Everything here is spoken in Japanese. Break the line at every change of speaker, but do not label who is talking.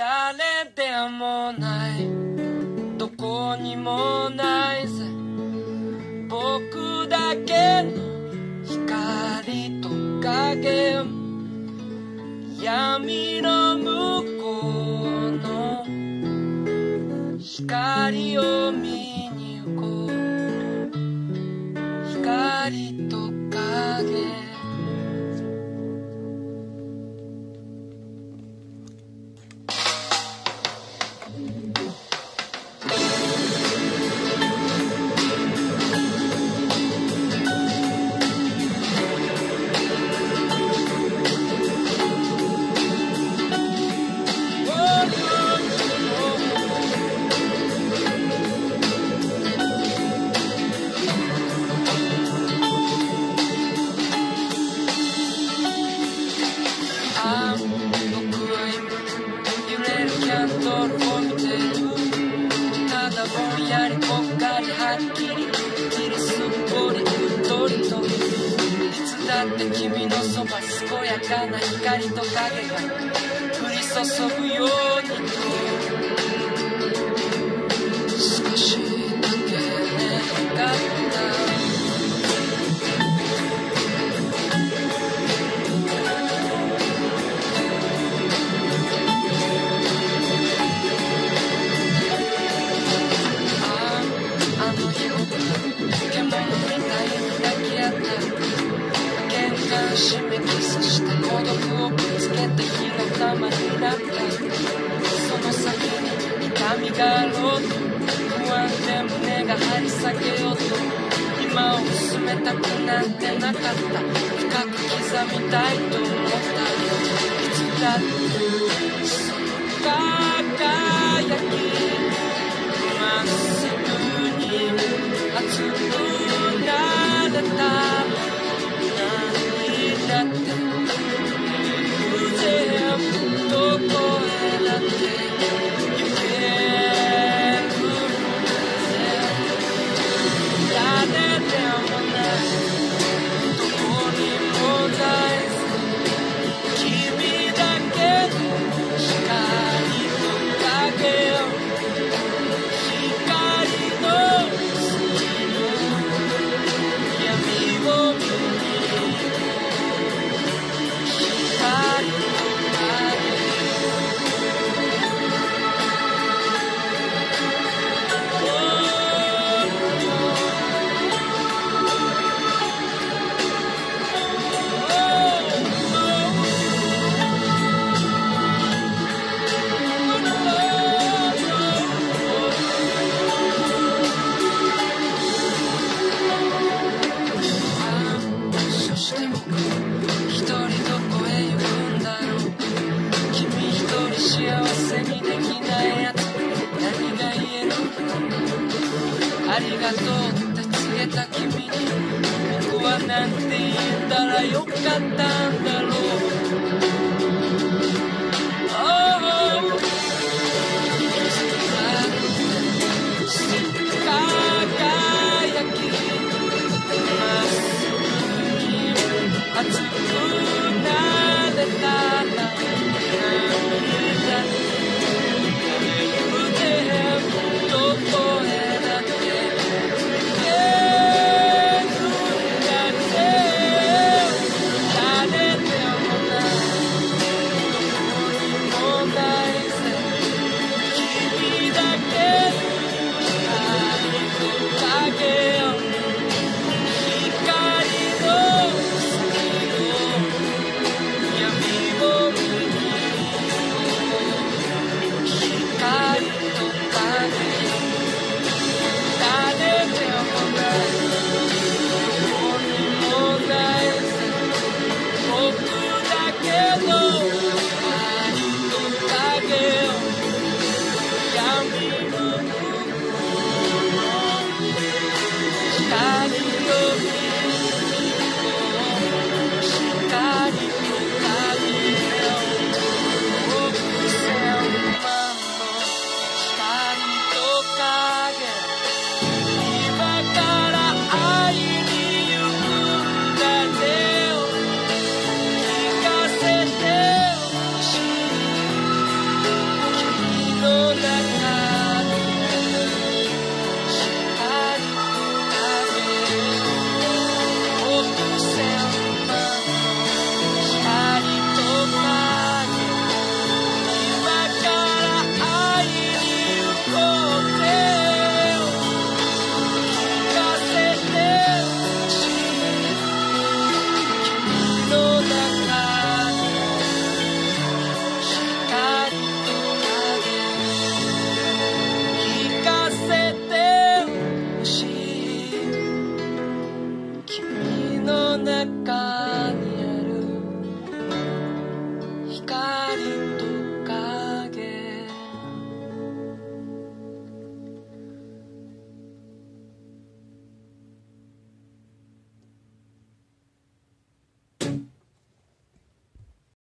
誰でもない。どこにもないぜ。僕だけの光と影。闇の向こうの光を見かりはっきりきりすっぽりうっとりといつだって君のそば健やかな光と影が降り注ぐように玄関閉めキスして孤独をぶつけて火の玉になったその先に痛みがあろうと不安で胸が張り裂けようと今を薄めたくなんてなかった。深く刻みたいと思った。いつだって。その輝して僕一人どこへ行くんだろう。君一人幸せにできないやつ何が言える？ありがとうって告げた君に。僕はなんて言ったらよかったんだろう。